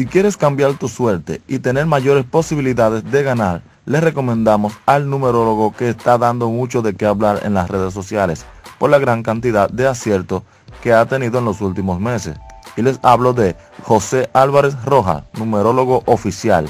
Si quieres cambiar tu suerte y tener mayores posibilidades de ganar, les recomendamos al numerólogo que está dando mucho de qué hablar en las redes sociales por la gran cantidad de aciertos que ha tenido en los últimos meses. Y les hablo de José Álvarez Rojas, numerólogo oficial.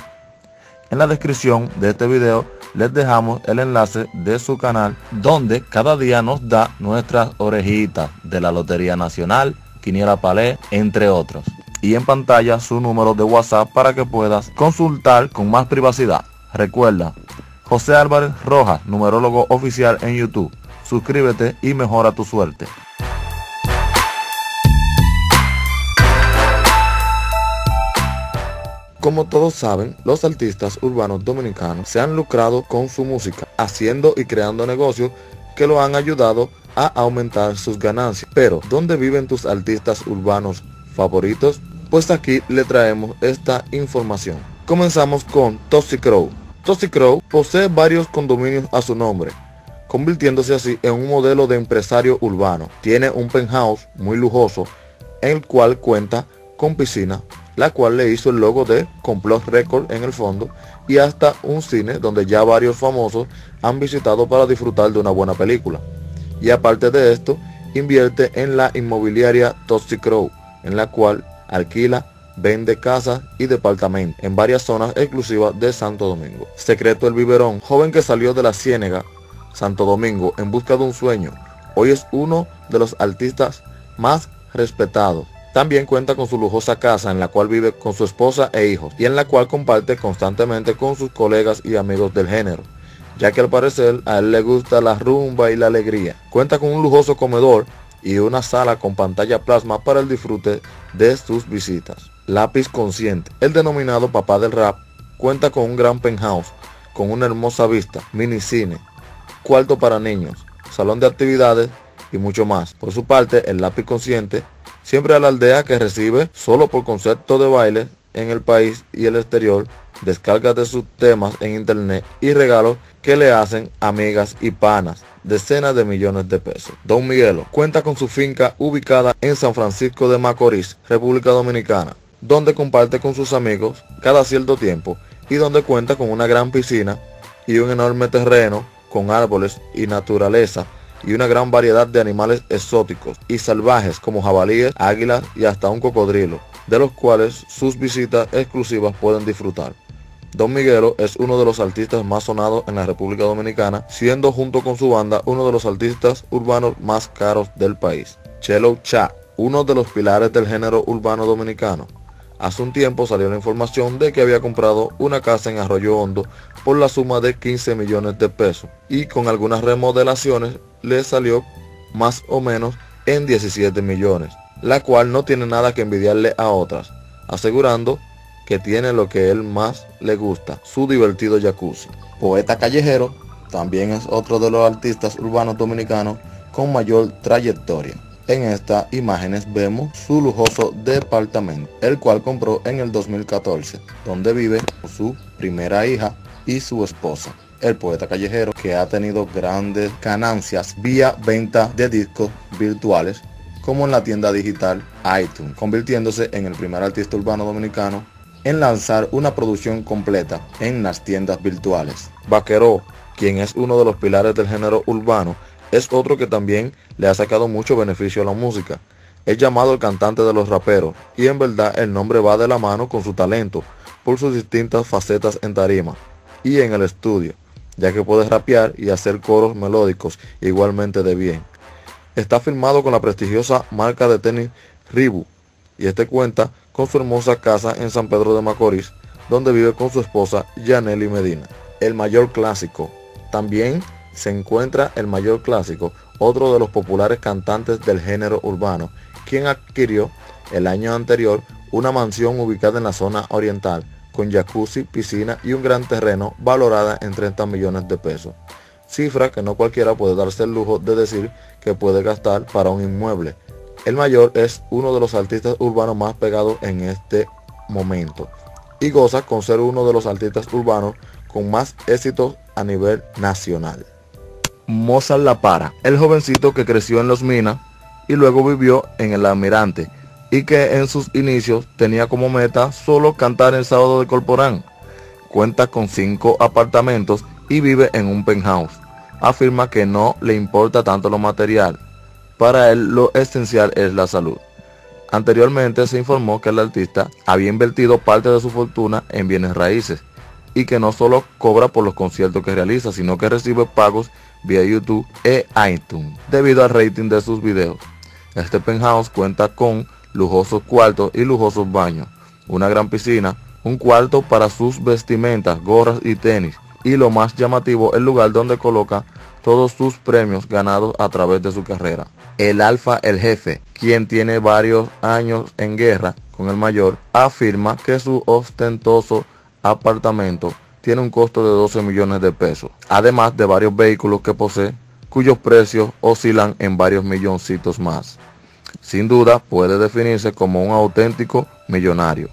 En la descripción de este video les dejamos el enlace de su canal donde cada día nos da nuestras orejitas de la Lotería Nacional, Quiniela Palé, entre otros y en pantalla su número de WhatsApp para que puedas consultar con más privacidad. Recuerda, José Álvarez Rojas, numerólogo oficial en YouTube. Suscríbete y mejora tu suerte. Como todos saben, los artistas urbanos dominicanos se han lucrado con su música, haciendo y creando negocios que lo han ayudado a aumentar sus ganancias. Pero, ¿dónde viven tus artistas urbanos favoritos? Pues aquí le traemos esta información. Comenzamos con Toxic Crow. Crow posee varios condominios a su nombre, convirtiéndose así en un modelo de empresario urbano. Tiene un penthouse muy lujoso, en el cual cuenta con piscina, la cual le hizo el logo de Complot Record en el fondo, y hasta un cine donde ya varios famosos han visitado para disfrutar de una buena película. Y aparte de esto, invierte en la inmobiliaria Toxic Crow, en la cual alquila, vende casas y departamentos en varias zonas exclusivas de Santo Domingo. Secreto el Biberón, joven que salió de la Ciénega, Santo Domingo, en busca de un sueño. Hoy es uno de los artistas más respetados. También cuenta con su lujosa casa en la cual vive con su esposa e hijos y en la cual comparte constantemente con sus colegas y amigos del género, ya que al parecer a él le gusta la rumba y la alegría. Cuenta con un lujoso comedor y una sala con pantalla plasma para el disfrute de sus visitas. Lápiz Consciente, el denominado papá del rap, cuenta con un gran penthouse, con una hermosa vista, mini cine, cuarto para niños, salón de actividades y mucho más. Por su parte, el Lápiz Consciente siempre a la aldea que recibe solo por concepto de baile en el país y el exterior, descargas de sus temas en internet y regalos que le hacen amigas y panas decenas de millones de pesos. Don Miguelo cuenta con su finca ubicada en San Francisco de Macorís, República Dominicana, donde comparte con sus amigos cada cierto tiempo y donde cuenta con una gran piscina y un enorme terreno con árboles y naturaleza y una gran variedad de animales exóticos y salvajes como jabalíes, águilas y hasta un cocodrilo, de los cuales sus visitas exclusivas pueden disfrutar. Don Miguelo es uno de los artistas más sonados en la República Dominicana, siendo junto con su banda uno de los artistas urbanos más caros del país. Chelo Cha, uno de los pilares del género urbano dominicano. Hace un tiempo salió la información de que había comprado una casa en Arroyo Hondo por la suma de 15 millones de pesos y con algunas remodelaciones le salió más o menos en 17 millones, la cual no tiene nada que envidiarle a otras, asegurando que tiene lo que él más le gusta, su divertido jacuzzi. Poeta callejero, también es otro de los artistas urbanos dominicanos con mayor trayectoria. En estas imágenes vemos su lujoso departamento, el cual compró en el 2014, donde vive su primera hija y su esposa. El poeta callejero que ha tenido grandes ganancias vía venta de discos virtuales como en la tienda digital iTunes, convirtiéndose en el primer artista urbano dominicano en lanzar una producción completa en las tiendas virtuales. Vaqueró, quien es uno de los pilares del género urbano, es otro que también le ha sacado mucho beneficio a la música. Es llamado el cantante de los raperos y en verdad el nombre va de la mano con su talento por sus distintas facetas en tarima y en el estudio, ya que puede rapear y hacer coros melódicos igualmente de bien. Está firmado con la prestigiosa marca de tenis Ribu y este cuenta con su hermosa casa en San Pedro de Macorís, donde vive con su esposa Yaneli Medina. El mayor clásico. También se encuentra el mayor clásico, otro de los populares cantantes del género urbano, quien adquirió el año anterior una mansión ubicada en la zona oriental, con jacuzzi, piscina y un gran terreno valorada en 30 millones de pesos. Cifra que no cualquiera puede darse el lujo de decir que puede gastar para un inmueble, el mayor es uno de los artistas urbanos más pegados en este momento y goza con ser uno de los artistas urbanos con más éxitos a nivel nacional. Mozart La Para, el jovencito que creció en Los Minas y luego vivió en el Almirante, y que en sus inicios tenía como meta solo cantar en sábado de Corporán. Cuenta con cinco apartamentos y vive en un penthouse. Afirma que no le importa tanto lo material. Para él lo esencial es la salud. Anteriormente se informó que el artista había invertido parte de su fortuna en bienes raíces y que no solo cobra por los conciertos que realiza, sino que recibe pagos vía YouTube e iTunes debido al rating de sus videos. Este penthouse cuenta con lujosos cuartos y lujosos baños, una gran piscina, un cuarto para sus vestimentas, gorras y tenis, y lo más llamativo, el lugar donde coloca todos sus premios ganados a través de su carrera. El Alfa, el jefe, quien tiene varios años en guerra con el mayor, afirma que su ostentoso apartamento tiene un costo de 12 millones de pesos, además de varios vehículos que posee, cuyos precios oscilan en varios milloncitos más. Sin duda puede definirse como un auténtico millonario.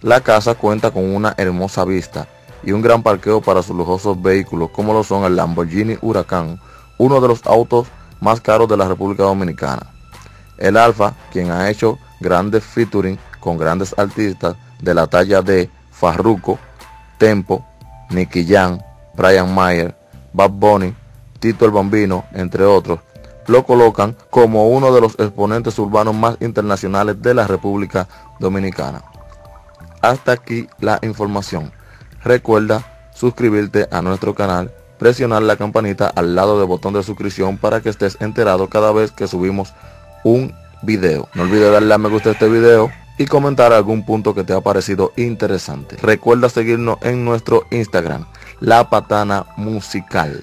La casa cuenta con una hermosa vista y un gran parqueo para sus lujosos vehículos como lo son el Lamborghini Huracán, uno de los autos más caros de la República Dominicana. El Alfa, quien ha hecho grandes featuring con grandes artistas de la talla de Farruko, Tempo, Nicky Jam, Brian Mayer, Bad Bunny, Tito el Bambino, entre otros, lo colocan como uno de los exponentes urbanos más internacionales de la República Dominicana. Hasta aquí la información. Recuerda suscribirte a nuestro canal, presionar la campanita al lado del botón de suscripción para que estés enterado cada vez que subimos un video. No olvides darle a me gusta a este video y comentar algún punto que te ha parecido interesante. Recuerda seguirnos en nuestro Instagram, La Patana Musical.